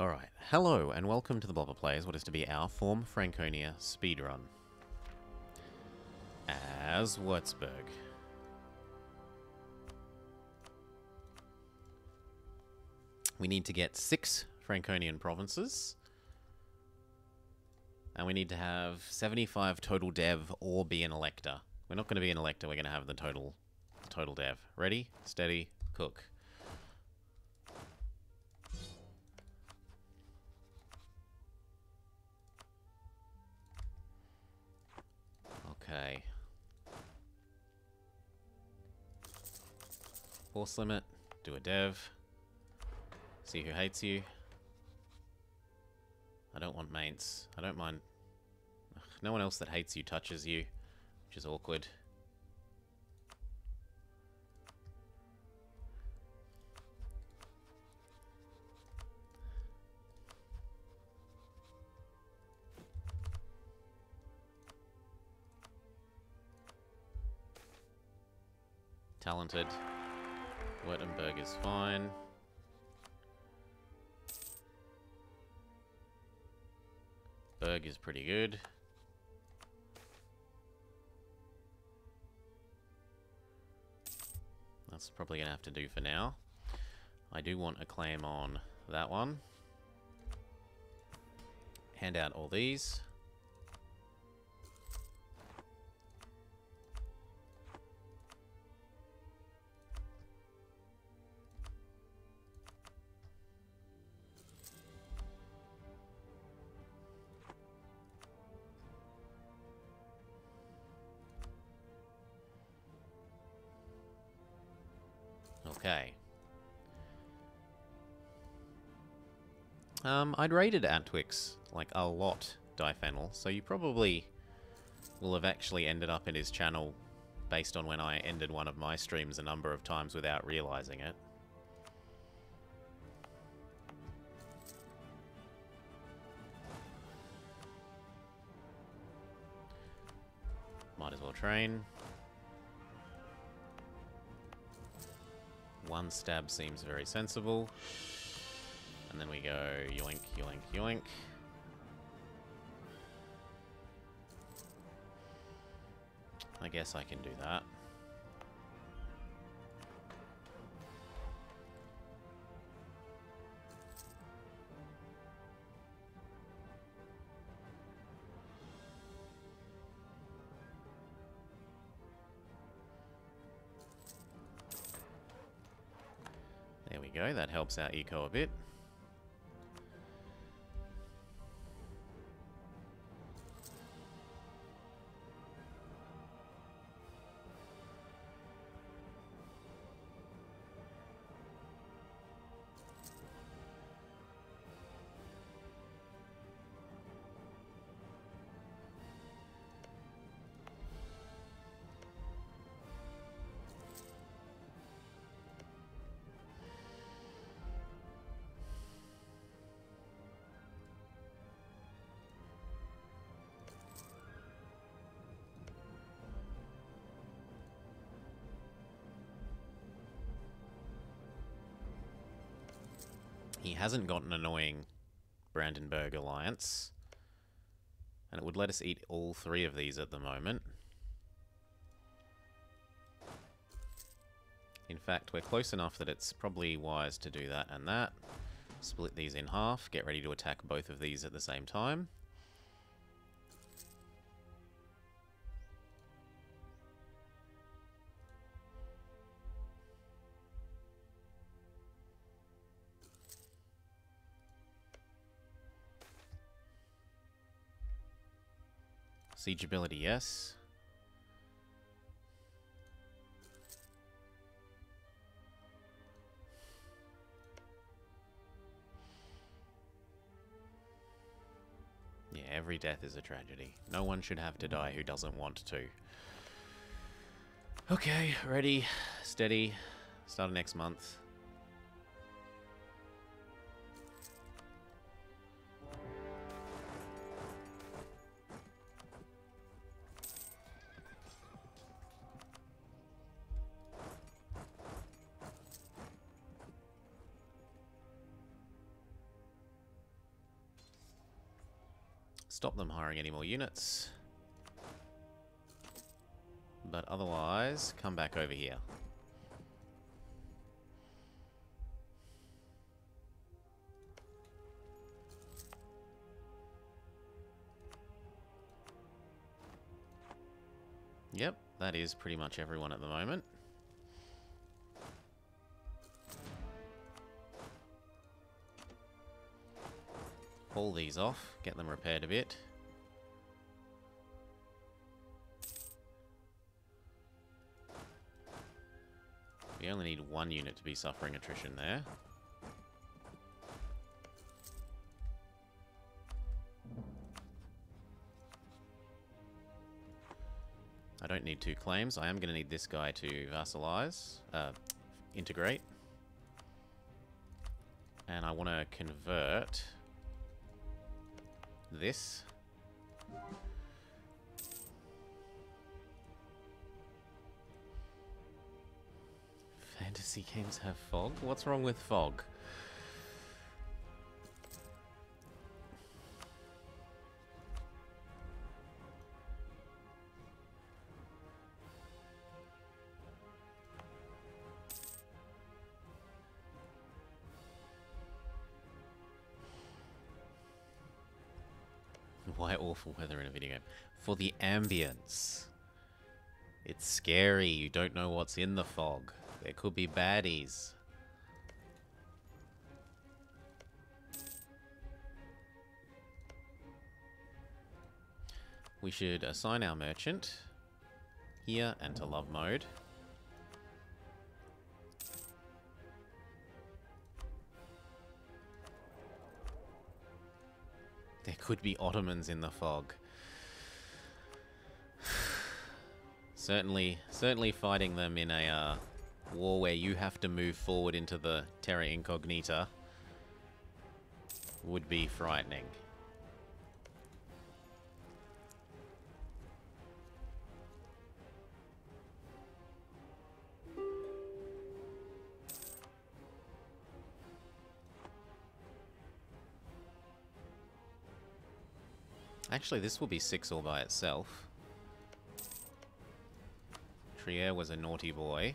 Alright, hello and welcome to the Blobber Plays, what is to be our Form Franconia speedrun. As Würzburg. We need to get six Franconian provinces. And we need to have 75 total dev or be an elector. We're not going to be an elector, we're going to have the total, total dev. Ready, steady, cook. Okay. Force limit, do a dev. See who hates you. I don't want mates. I don't mind. Ugh, no one else that hates you touches you, which is awkward. Talented. Württemberg is fine. Berg is pretty good. That's probably going to have to do for now. I do want a claim on that one. Hand out all these. Um, I'd rated Antwix, like, a lot, Difenil, so you probably will have actually ended up in his channel based on when I ended one of my streams a number of times without realizing it. Might as well train. One stab seems very sensible. And then we go yoink, yoink, yoink. I guess I can do that. There we go, that helps our eco a bit. He hasn't got an annoying Brandenburg alliance. And it would let us eat all three of these at the moment. In fact, we're close enough that it's probably wise to do that and that. Split these in half, get ready to attack both of these at the same time. Siege ability, yes. Yeah, every death is a tragedy. No one should have to die who doesn't want to. Okay, ready, steady, start next month. Hiring any more units. But otherwise, come back over here. Yep, that is pretty much everyone at the moment. Pull these off, get them repaired a bit. One unit to be suffering attrition there. I don't need two claims. I am going to need this guy to vassalize, uh, integrate. And I want to convert this. Fantasy games have fog? What's wrong with fog? Why awful weather in a video game? For the ambience. It's scary. You don't know what's in the fog. There could be baddies. We should assign our merchant here and to love mode. There could be Ottomans in the fog. certainly, certainly fighting them in a uh, war where you have to move forward into the Terra Incognita would be frightening. Actually, this will be six all by itself. Trier was a naughty boy.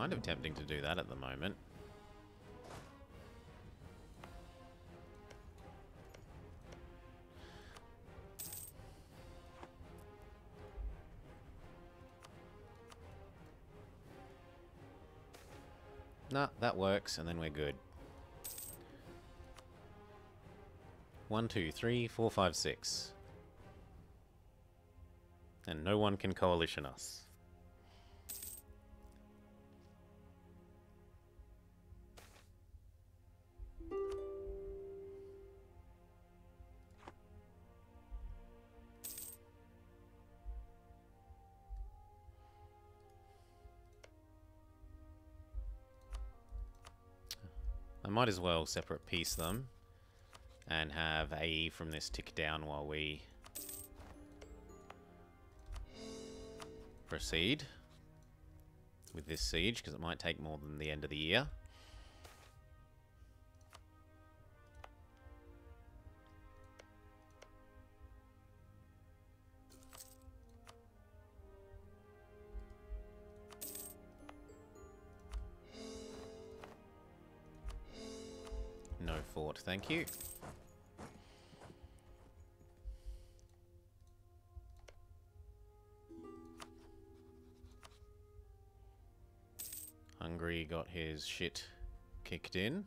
Kind of tempting to do that at the moment. Nah, that works, and then we're good. One, two, three, four, five, six. And no one can coalition us. Might as well separate peace them and have AE from this tick down while we proceed with this siege because it might take more than the end of the year. Thank you. Hungary got his shit kicked in.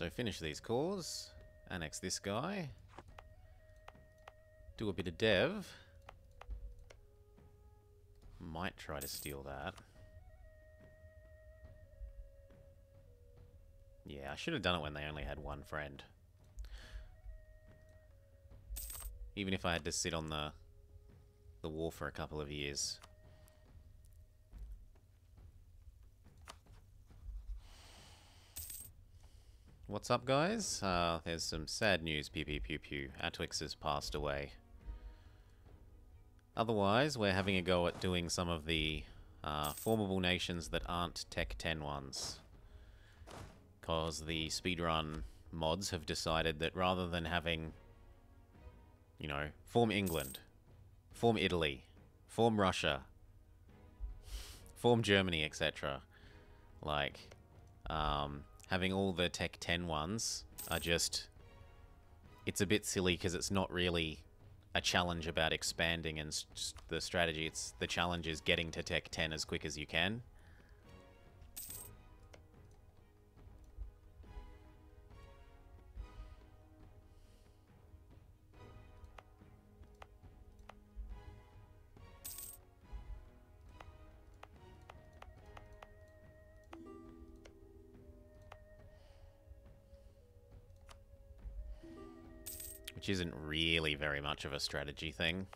So finish these cores, annex this guy, do a bit of dev. Might try to steal that. Yeah, I should have done it when they only had one friend. Even if I had to sit on the the wall for a couple of years. What's up, guys? Uh, there's some sad news, pew pew pew pew. Atwix has passed away. Otherwise, we're having a go at doing some of the uh, formable nations that aren't Tech 10 ones. Because the speedrun mods have decided that rather than having, you know, form England, form Italy, form Russia, form Germany, etc., like, um, having all the Tech 10 ones are just... It's a bit silly because it's not really a challenge about expanding and st the strategy. It's the challenge is getting to Tech 10 as quick as you can. Isn't really very much of a strategy thing.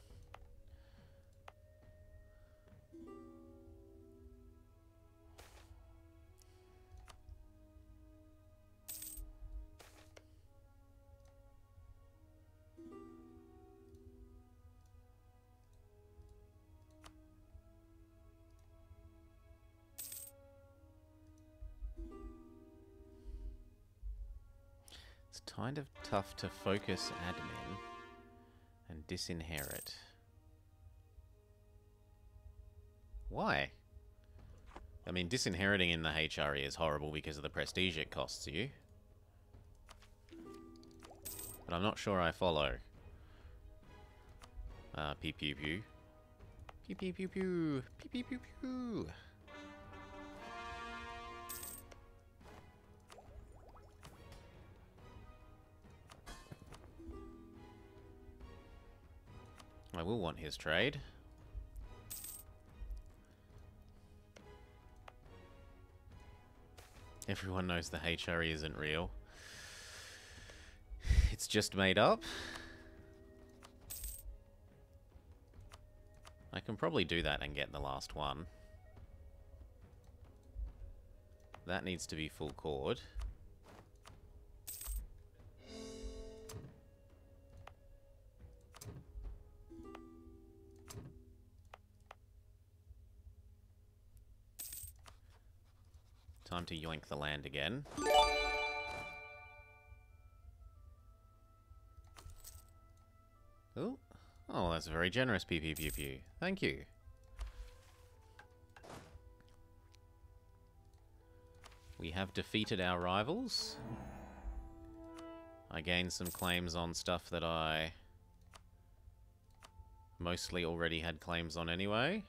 Kind of tough to focus admin and disinherit. Why? I mean, disinheriting in the HRE is horrible because of the prestige it costs you. But I'm not sure I follow. Uh, pew pew pew. Pew pew pew pew. Pew pew pew pew. Will want his trade. Everyone knows the HRE isn't real. It's just made up. I can probably do that and get the last one. That needs to be full cored. To yoink the land again. Oh, oh, that's very generous, pew pew pew pew. Thank you. We have defeated our rivals. I gained some claims on stuff that I mostly already had claims on anyway.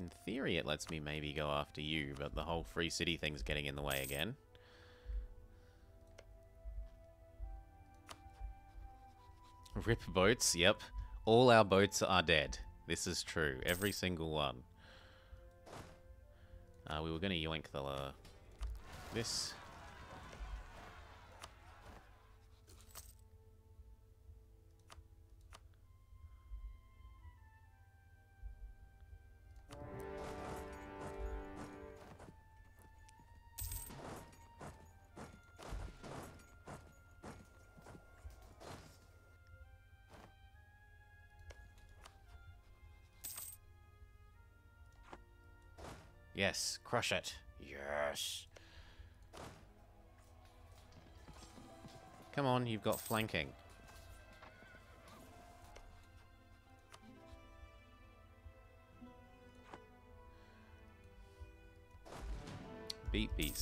In theory, it lets me maybe go after you, but the whole free city thing's getting in the way again. Rip boats, yep. All our boats are dead. This is true. Every single one. Uh, we were going to yoink the... Uh, this. Yes, crush it. Yes. Come on, you've got flanking. Beat, beat,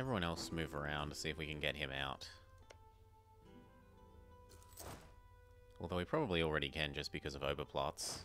Everyone else move around to see if we can get him out. Although we probably already can just because of Oberpfalz.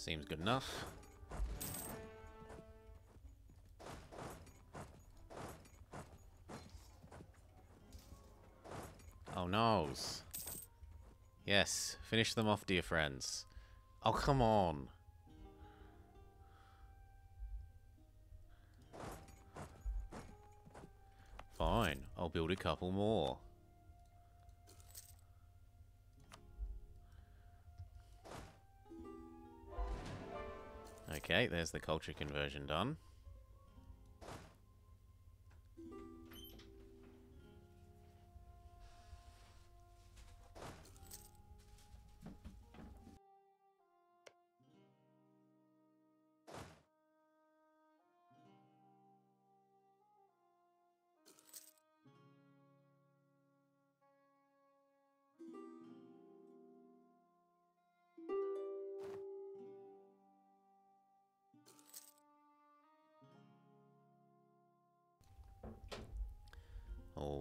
Seems good enough. Oh noes. Yes, finish them off, dear friends. Oh, come on. Fine, I'll build a couple more. Okay, there's the culture conversion done.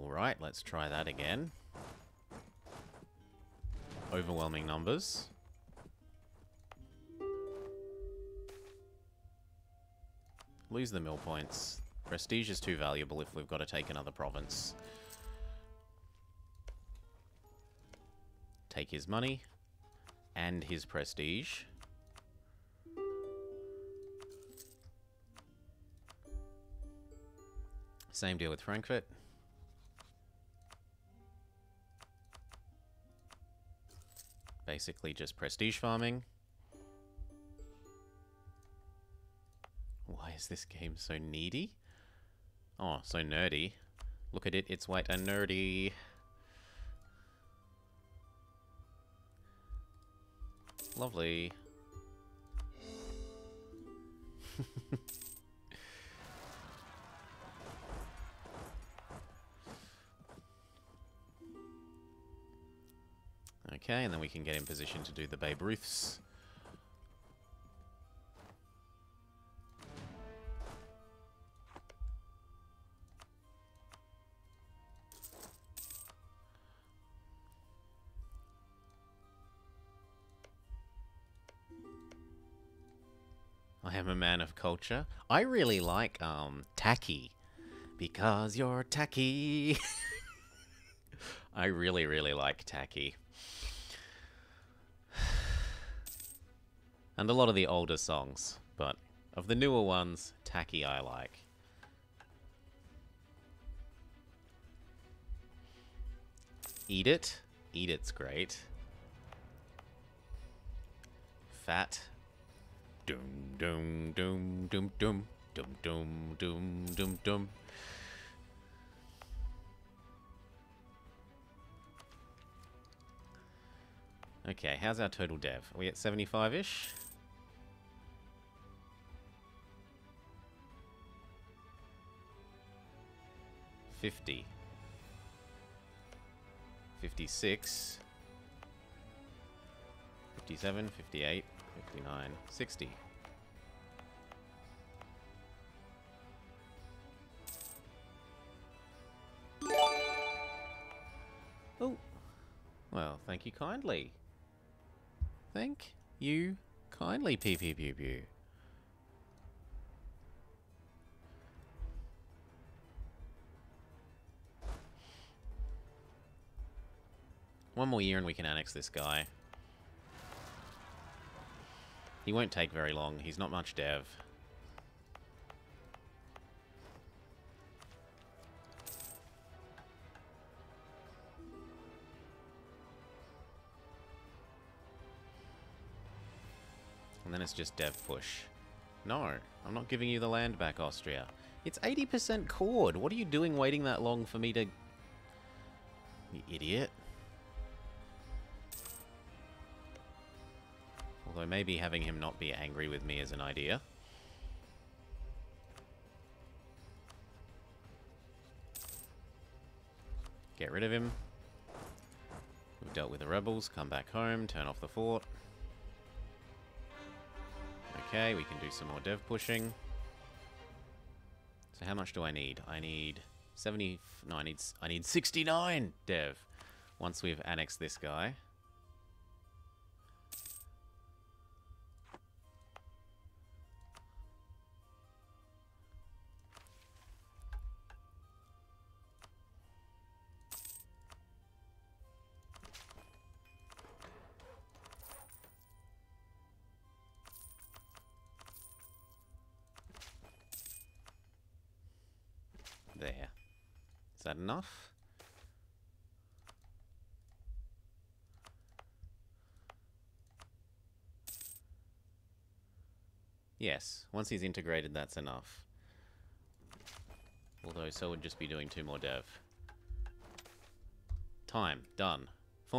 Alright, let's try that again. Overwhelming numbers. Lose the mil points. Prestige is too valuable if we've got to take another province. Take his money and his prestige. Same deal with Frankfurt. Basically just prestige farming. Why is this game so needy? Oh, so nerdy. Look at it, it's white and nerdy. Lovely. Okay, and then we can get in position to do the Babe Ruths. I am a man of culture. I really like um tacky because you're tacky. I really really like tacky. And a lot of the older songs, but of the newer ones, Tacky I like. Eat It. Eat It's great. Fat. Doom, doom, doom, doom, doom. Doom, doom, doom, doom, doom. Okay, how's our total dev? Are we at 75-ish? 50. 56. 57, 58, 59, 60. Oh. Well, thank you kindly. Thank you kindly, Pew Pew Pew Pew. One more year and we can annex this guy. He won't take very long. He's not much dev. And then it's just dev push. No, I'm not giving you the land back, Austria. It's 80% cored. What are you doing waiting that long for me to... You idiot. Although maybe having him not be angry with me is an idea. Get rid of him. We've dealt with the rebels. Come back home. Turn off the fort. Okay, we can do some more dev pushing. So how much do I need? I need 70... No, I need, I need 69 dev. Once we've annexed this guy. There. Is that enough? Yes, once he's integrated, that's enough. Although, so would just be doing two more dev. Time. Done.